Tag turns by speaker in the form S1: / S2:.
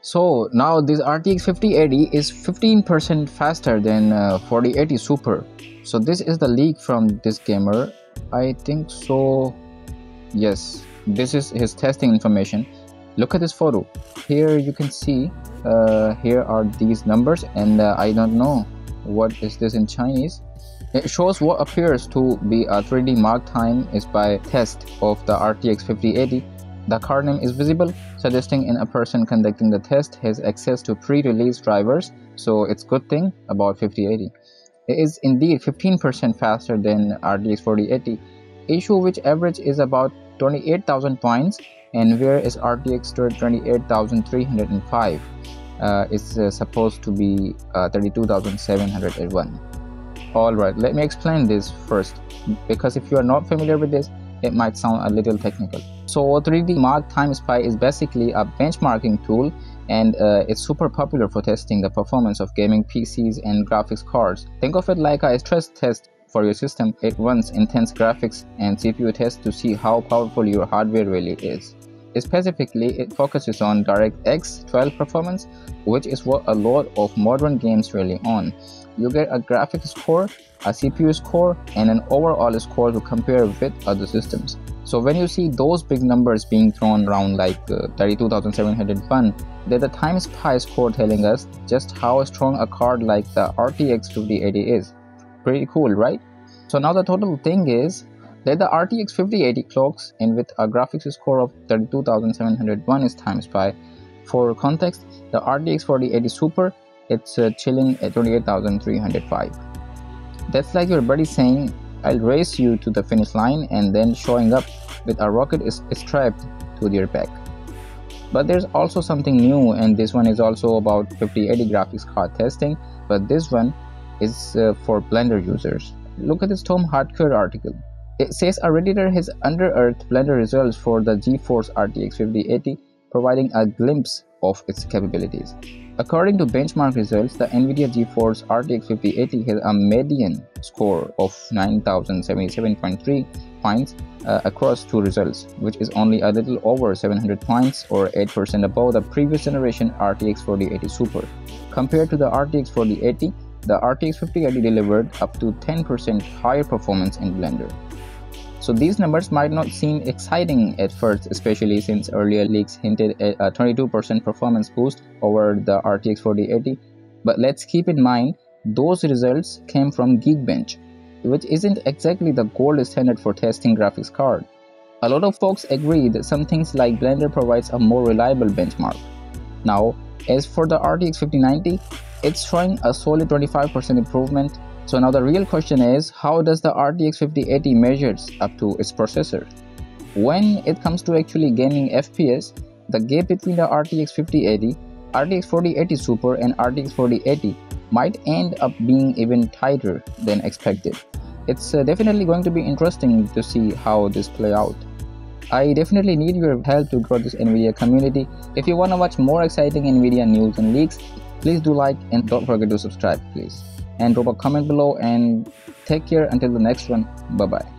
S1: So now this RTX 5080 is 15% faster than uh, 4080 Super. So this is the leak from this gamer. I think so. Yes, this is his testing information. Look at this photo. Here you can see. Uh, here are these numbers, and uh, I don't know what is this in Chinese. It shows what appears to be a 3D Mark Time Spy test of the RTX 5080 the card name is visible, suggesting in a person conducting the test has access to pre-release drivers, so it's good thing about 5080. It is indeed 15% faster than RTX 4080, issue which average is about 28,000 points and where is RTX 28,305 uh, uh, supposed to be uh, 32,701. Alright, let me explain this first because if you are not familiar with this, it might sound a little technical. So 3D Mark Time Spy is basically a benchmarking tool and uh, it's super popular for testing the performance of gaming PCs and graphics cards. Think of it like a stress test for your system. It runs intense graphics and CPU tests to see how powerful your hardware really is. Specifically, it focuses on DirectX 12 performance, which is what a lot of modern games rely on. You get a graphics score, a CPU score, and an overall score to compare with other systems. So when you see those big numbers being thrown around like uh, 32,701, they're the time spy score telling us just how strong a card like the RTX 5080 is. Pretty cool, right? So now the total thing is the RTX 5080 clocks in with a graphics score of 32,701 is time spy. For context, the RTX 4080 Super it's uh, chilling at 28,305. That's like your buddy saying I'll race you to the finish line and then showing up with a rocket is strapped to their back. But there's also something new and this one is also about 5080 graphics card testing but this one is uh, for Blender users. Look at this Tom Hardware article. It says a redditor has under-earth Blender results for the GeForce RTX 5080 providing a glimpse of its capabilities. According to benchmark results, the NVIDIA GeForce RTX 5080 has a median score of 9077.3 points uh, across two results, which is only a little over 700 points or 8% above the previous generation RTX 4080 Super. Compared to the RTX 4080, the RTX 5080 delivered up to 10% higher performance in Blender. So these numbers might not seem exciting at first, especially since earlier leaks hinted at a 22% performance boost over the RTX 4080. But let's keep in mind, those results came from Geekbench, which isn't exactly the gold standard for testing graphics card. A lot of folks agree that some things like Blender provides a more reliable benchmark. Now, as for the RTX 5090, it's showing a solid 25% improvement so now the real question is how does the RTX 5080 measures up to its processor? When it comes to actually gaining FPS, the gap between the RTX 5080, RTX 4080 Super and RTX 4080 might end up being even tighter than expected. It's uh, definitely going to be interesting to see how this play out. I definitely need your help to grow this NVIDIA community. If you want to watch more exciting NVIDIA news and leaks, please do like and don't forget to subscribe please. And drop a comment below and take care until the next one. Bye bye